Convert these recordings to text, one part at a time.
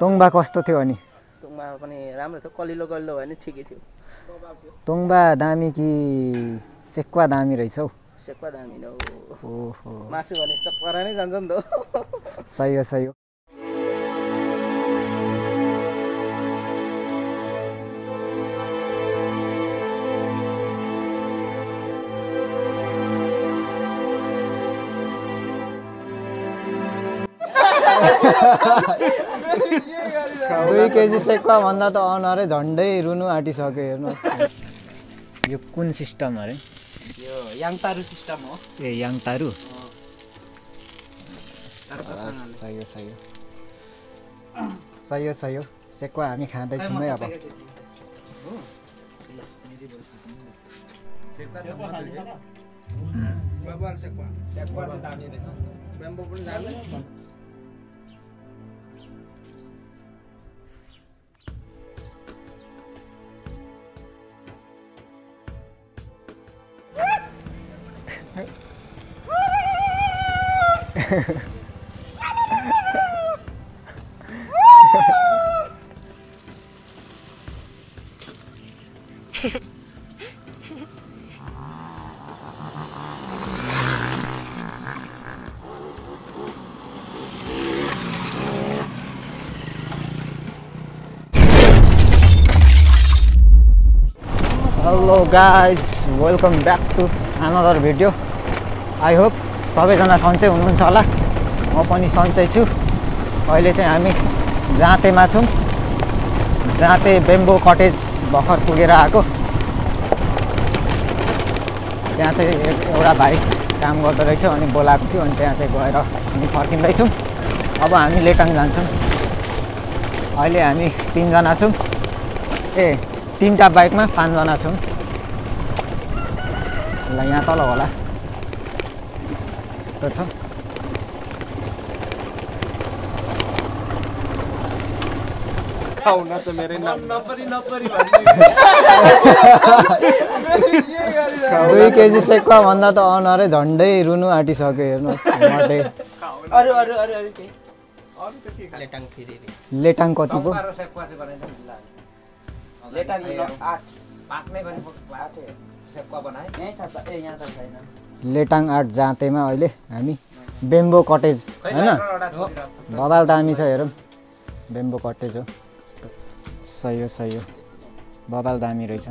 तोङबा कस्तो थियो अनि? तुङमा पनि राम्रो थियो। कलिलो कलिलो भयो भने ठिकै थियो। तोङबा दामी कि सेक्वा दामी रहेछ हौ? सेक्वा दामी हो। ओहो। मासु भनेपछि त परा नै जान्छ नि त। सही हो सही हो। दुई केजी सेक्वा भन्दा त अनुहारै झन्डै रुनु आँटिसक्यो हेर्नुहोस्। यो कुन सिस्टम अरे? यो याङतारू सिस्टम हो। ए याङ तारु? तारू पकाउनाले। सही हो सही हो सही हो सही हो सेक्वा हामी खाँदैछौँ है अब सेक्वा चाहिँ दामी रहेछ। बेम्बो पनि दामी। hello guys welcome back to another video. I hope सबैजना सन्चै हुनुहुन्छ होला। म पनि सन्चै छु। अहिले चाहिँ हामी जाँतेमा छौँ। जाँते बेम्बो कटेज भर्खर पुगेर आएको। त्यहाँ चाहिँ एउटा भाइ काम गर्दो रहेछ अनि बोलाएको थियो अनि त्यहाँ चाहिँ गएर हामी फर्किँदैछौँ। अब हामी लेटाङ जान्छौँ। अहिले हामी तिनजना छौँ। ए तिनवटा बाइकमा पाँचजना छौँ। ल यहाँ तल होला। छ दुई केजी सेक्वा भन्दा त अनुहारै झन्डै रुनु आँटिसक्यो हेर्नुहोस् मटे अरू अरू अरू अरू केही लेटाङ कति पो लेटाङ आठ यहीँ छ त ए यहाँ त छैन लेटाङ आर्ट जाँतेमा अहिले हामी बेम्बो कटेज होइन? बबाल दामी छ हेरौँ। बेम्बो कटेज हो। सही हो सही हो बबाल दामी रहेछ।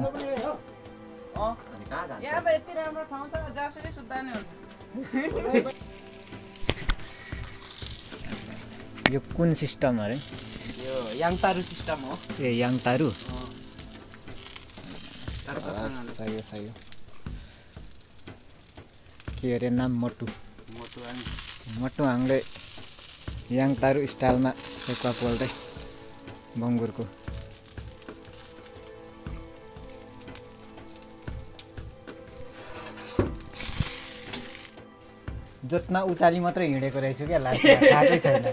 यो कुन सिस्टम अरे? यो याङतारू सिस्टम हो। ए याङ तारु? तारू पकाउनाले। सही हो सही हो के अरे नाम मोटु। मोटो हाङले याङ तारु स्टाइलमा सेक्वा पोल्दै बङ्गुरको। जोतमा उचाली मात्रै हिँडेको रहेछु क्या लास्ट खाएकै छैन।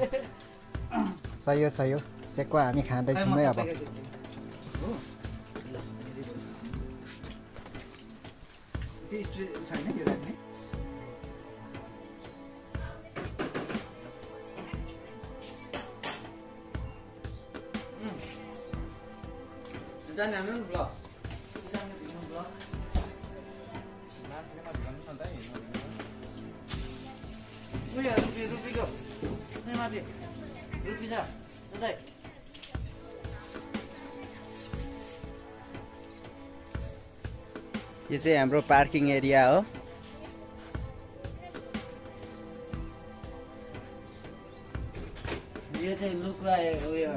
सही हो सेक्वा हामी खाँदैछौँ है अब। त्यो स्ट्रे छैन यो चाहिँ हाम्रो पार्किङ एरिया हो यो चाहिँ लुकुवा उयो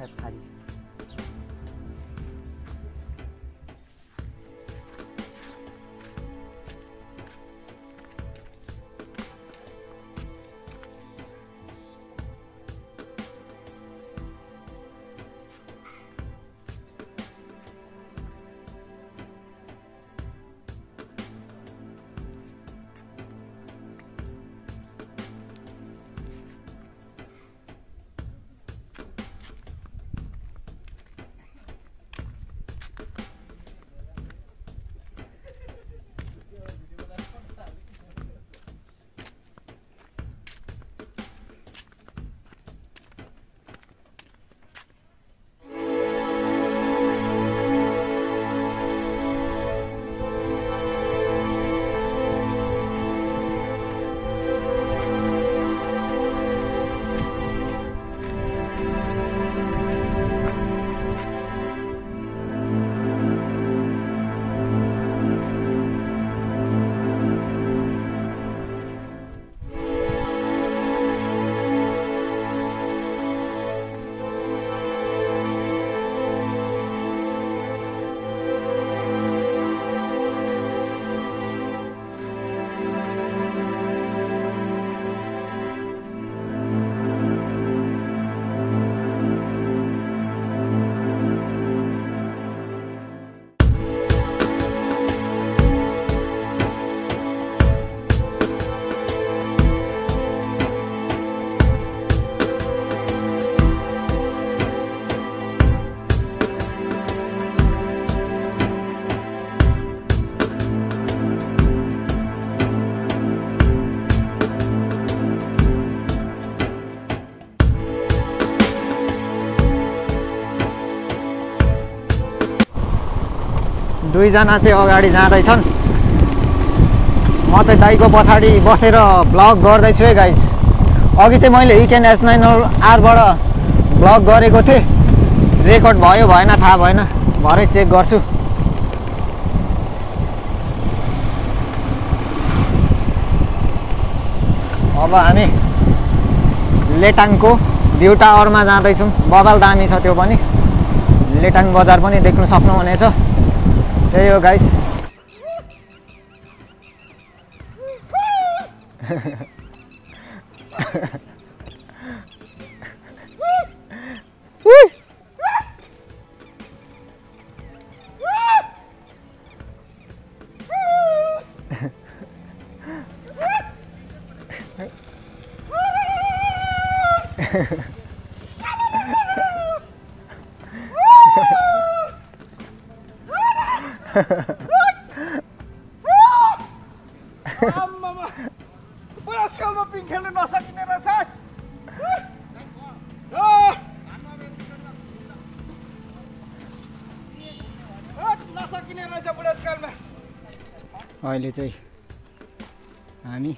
have pages. दुईजना चाहिँ अगाडि जाँदैछन्। म चाहिँ दाइको पछाडि बसेर ब्लग गर्दैछु है गाइस अघि चाहिँ मैले इकेन एस नाइन आरबाट ब्लग गरेको थिएँ। रेकर्ड भयो भएन थाहा भएन। भरे चेक गर्छु। अब हामी लेटाङको भ्यू टावरमा जाँदैछौँ। बबाल दामी छ त्यो पनि। लेटाङ बजार पनि देख्नु सक्नुहुनेछ। त्यही हो गाइस आम्मामा अहिले चाहिँ हामी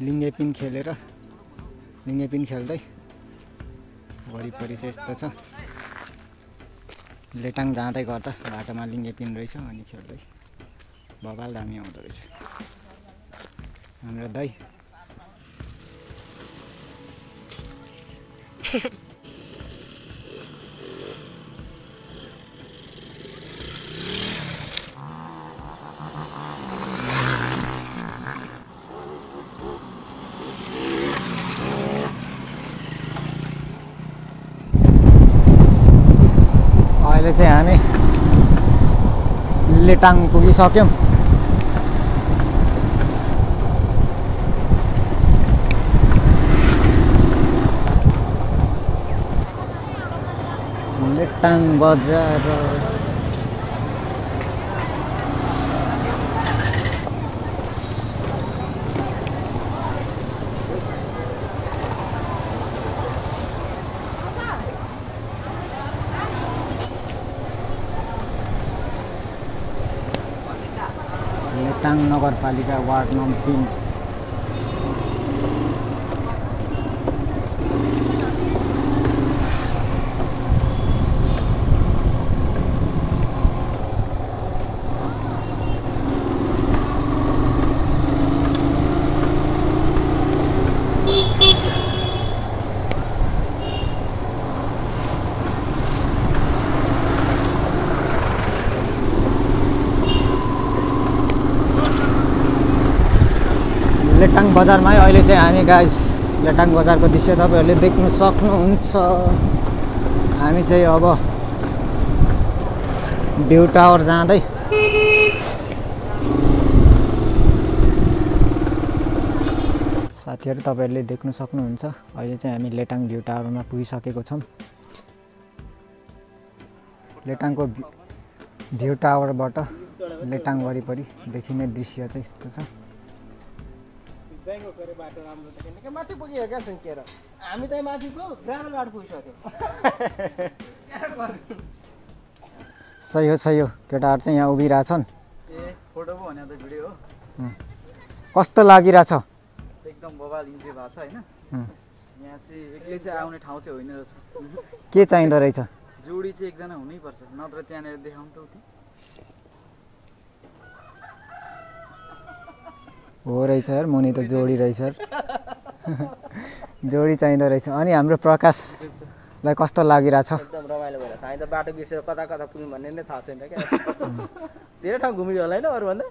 लिङ्गे पिन खेलेर लिङ्गे पिन खेल्दै वरिपरि चाहिँ यस्तो छ। लेटाङ जाँदै गर्दा बाटोमा लिङ्गे पिन रहेछ अनि खेल्दै बबाल दामी आउँदो रहेछ। हाम्रो दाइ अहिले चाहिँ हामी लेटाङ पुगिसक्यौँ लेटाङ बजार। नगरपालिका वार्ड नम्बर तिन। लेटाङ बजारमा अहिले चाहिँ हामी गाइस लेटाङ बजारको दृश्य तपाईँहरूले देख्नु सक्नुहुन्छ। हामी चाहिँ अब भ्यू टावर जाँदै। साथीहरू तपाईँहरूले देख्नु सक्नुहुन्छ अहिले चाहिँ हामी लेटाङ भ्यू टावरमा पुगिसकेको छौँ। लेटाङको भ्यू टावरबाट लेटाङ वरिपरि देखिने दृश्य चाहिँ यस्तो छ। गरे बाटो राम्रो छ किनकि माथि पुग्यो क्या सुन्केर हामी गाड पुगिसक्यो सही हो सही हो केटाहरू चाहिँ यहाँ उभिरहेछन् ए फोटो पो भने त भिडियो हो कस्तो लागिरहेछ एकदम बबाल इन्ट्री भएको छ होइन? उम्. यहाँ चाहिँ एक्लै चाहिँ आउने ठाउँ चाहिँ होइन रहेछ। के चाहिँदो रहेछ? जोडी चाहिँ एकजना हुनैपर्छ नत्र त्यहाँनिर देखाउँ त। हो रहेछ यार मुनि त जोडी रहेछ जोडी चाहिँदो रहेछ। अनि हाम्रो प्रकाशलाई कस्तो लागिरहेछ? एकदम रमाइलो भइरहेछ। हामी त बाटो बिर्सेर कता कता पुग्यौँ भन्ने नै थाहा छैन क्या। धेरै ठाउँ घुमियो होला होइन अरूभन्दा?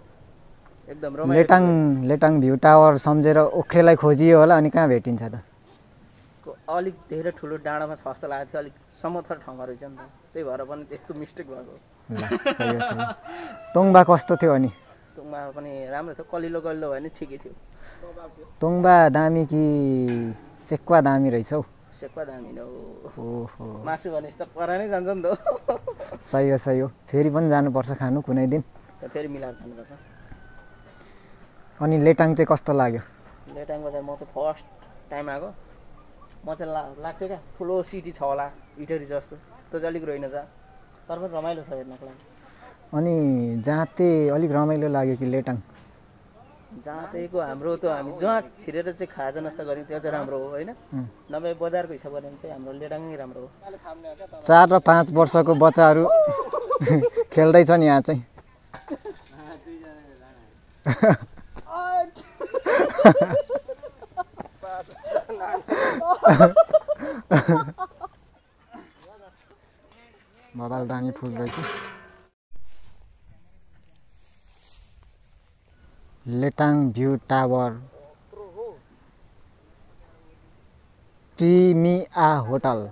एकदम रमाइलो लेटाङ लेटाङ भ्यू टावर सम्झेर ओख्रेलाई खोजियो होला अनि कहाँ भेटिन्छ त? अलिक धेरै ठुलो डाँडामा छ जस्तो लागेको थियो अलिक समथर ठाउँमा रहेछ नि त। त्यही भएर पनि त्यस्तो मिस्टेक भएको ल सही हो सही हो। तोङबा कस्तो थियो अनि? तुङमा पनि राम्रो थियो कलिलो कलिलो भयो भने ठिकै थियो। तोङबा दामी कि सेक्वा दामी रहेछ हौ? सेक्वा दामी नै हो। ओहो। मासु भनेपछि त पर नै जान्छ नि त सही हो सही हो। फेरि पनि जानुपर्छ खानु कुनै दिन। फेरि मिलाएर जानुपर्छ अनि लेटाङ चाहिँ कस्तो लाग्यो? लेटाङमा चाहिँ म चाहिँ फर्स्ट टाइम आएको। म चाहिँ ला लाग्थ्यो क्या। ठुलो सिटी छ होला इटरी जस्तो। त्यो चाहिँ अलिक रहेन छ तर पनि रमाइलो छ हेर्नको लागि। अनि जाँते अलिक रमाइलो लाग्यो कि लेटाङ? जाँतेको हाम्रो त हामी जहाँ छिरेर चाहिँ खाजा नास्ता गऱ्यौँ त्यो चाहिँ राम्रो हो होइन. नभए बजारको हिसाब गऱ्यो भने चाहिँ हाम्रो लेडाङै राम्रो हो। चार र पाँच वर्षको बच्चाहरू खेल्दैछ नि यहाँ चाहिँ। बबाल दामी फुल रहेछ। Letang view tower. पिमिआ होटल।